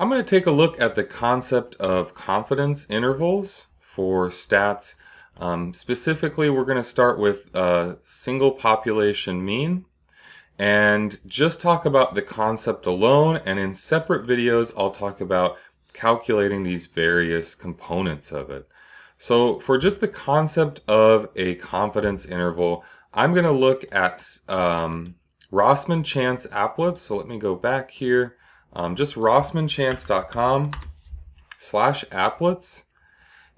I'm going to take a look at the concept of confidence intervals for stats. Um, specifically, we're going to start with a single population mean and just talk about the concept alone. And in separate videos, I'll talk about calculating these various components of it. So for just the concept of a confidence interval, I'm going to look at um, Chance applets. So let me go back here. Um, just rossmanchance.com slash applets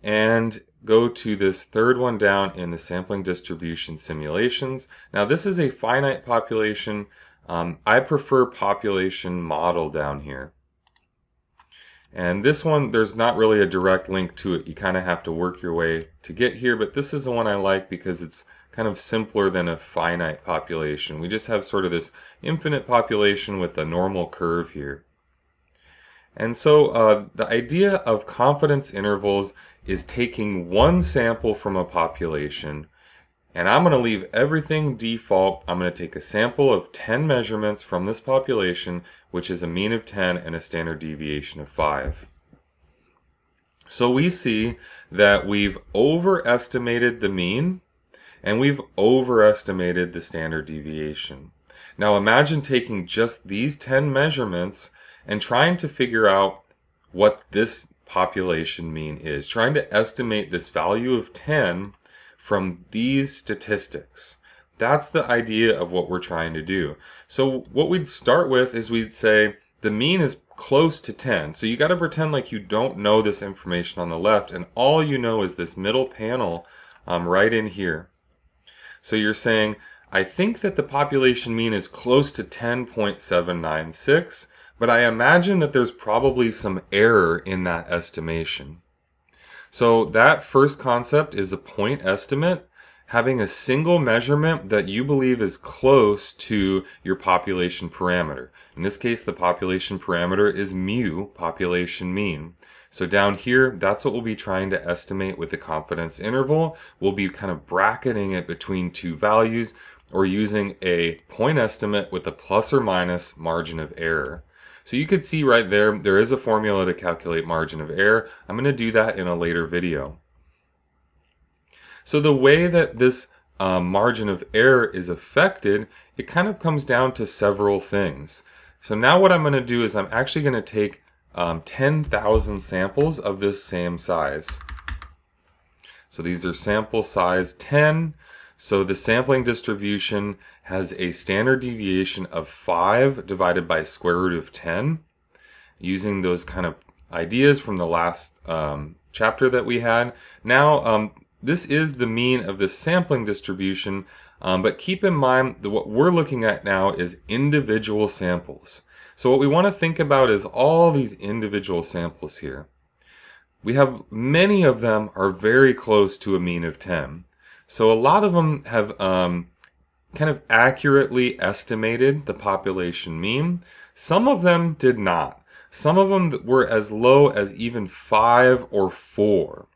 and go to this third one down in the sampling distribution simulations. Now this is a finite population. Um, I prefer population model down here. And this one, there's not really a direct link to it. You kind of have to work your way to get here, but this is the one I like because it's kind of simpler than a finite population. We just have sort of this infinite population with a normal curve here. And so uh, the idea of confidence intervals is taking one sample from a population and I'm going to leave everything default. I'm going to take a sample of 10 measurements from this population, which is a mean of 10 and a standard deviation of 5. So we see that we've overestimated the mean and we've overestimated the standard deviation. Now imagine taking just these 10 measurements and trying to figure out what this population mean is, trying to estimate this value of 10 from these statistics. That's the idea of what we're trying to do. So what we'd start with is we'd say the mean is close to 10. So you got to pretend like you don't know this information on the left and all you know is this middle panel um, right in here. So you're saying, I think that the population mean is close to 10.796, but I imagine that there's probably some error in that estimation. So that first concept is a point estimate, having a single measurement that you believe is close to your population parameter. In this case, the population parameter is mu, population mean. So down here, that's what we'll be trying to estimate with the confidence interval. We'll be kind of bracketing it between two values or using a point estimate with a plus or minus margin of error. So you could see right there, there is a formula to calculate margin of error. I'm going to do that in a later video. So the way that this um, margin of error is affected, it kind of comes down to several things. So now what I'm going to do is I'm actually going to take um, 10,000 samples of this same size. So these are sample size 10. So the sampling distribution has a standard deviation of 5 divided by square root of 10. Using those kind of ideas from the last um, chapter that we had. Now, um, this is the mean of the sampling distribution, um, but keep in mind that what we're looking at now is individual samples. So what we want to think about is all these individual samples here. We have many of them are very close to a mean of 10. So a lot of them have um, kind of accurately estimated the population mean. Some of them did not. Some of them were as low as even five or four.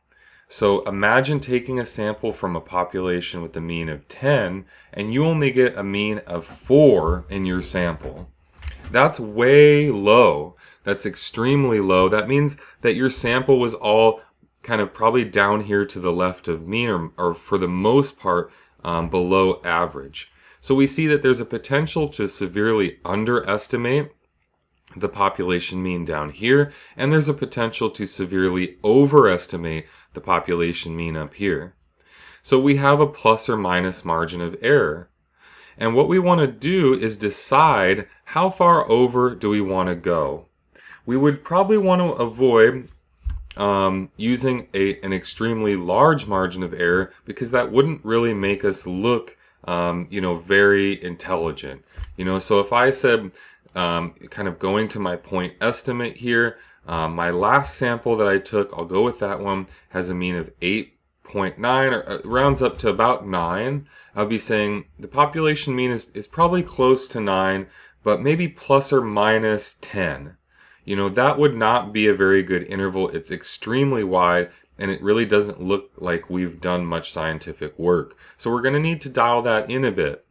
So imagine taking a sample from a population with a mean of 10 and you only get a mean of 4 in your sample. That's way low. That's extremely low. That means that your sample was all kind of probably down here to the left of mean or, or for the most part um, below average. So we see that there's a potential to severely underestimate the population mean down here, and there's a potential to severely overestimate the population mean up here. So we have a plus or minus margin of error. And what we want to do is decide how far over do we want to go. We would probably want to avoid um, using a, an extremely large margin of error because that wouldn't really make us look, um, you know, very intelligent. You know, so if I said, um, kind of going to my point estimate here, um, my last sample that I took, I'll go with that one, has a mean of 8.9 or uh, rounds up to about 9. I'll be saying the population mean is, is probably close to 9, but maybe plus or minus 10 you know, that would not be a very good interval. It's extremely wide and it really doesn't look like we've done much scientific work. So we're going to need to dial that in a bit.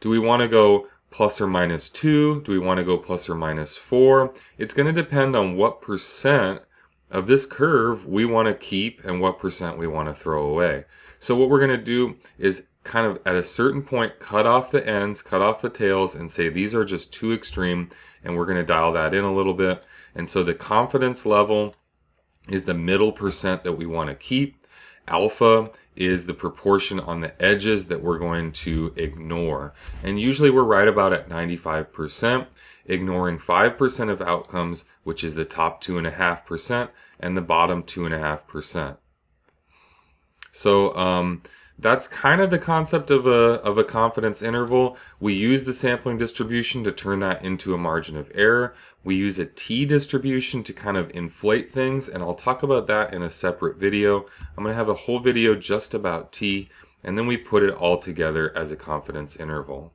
Do we want to go plus or minus 2? Do we want to go plus or minus 4? It's going to depend on what percent of this curve we want to keep and what percent we want to throw away. So what we're going to do is kind of at a certain point cut off the ends, cut off the tails and say these are just too extreme and we're going to dial that in a little bit. And so the confidence level is the middle percent that we want to keep. Alpha is the proportion on the edges that we're going to ignore. And usually we're right about at 95%, ignoring 5% of outcomes, which is the top 2.5%, and the bottom 2.5%. So um, that's kind of the concept of a, of a confidence interval. We use the sampling distribution to turn that into a margin of error. We use a t-distribution to kind of inflate things, and I'll talk about that in a separate video. I'm going to have a whole video just about t, and then we put it all together as a confidence interval.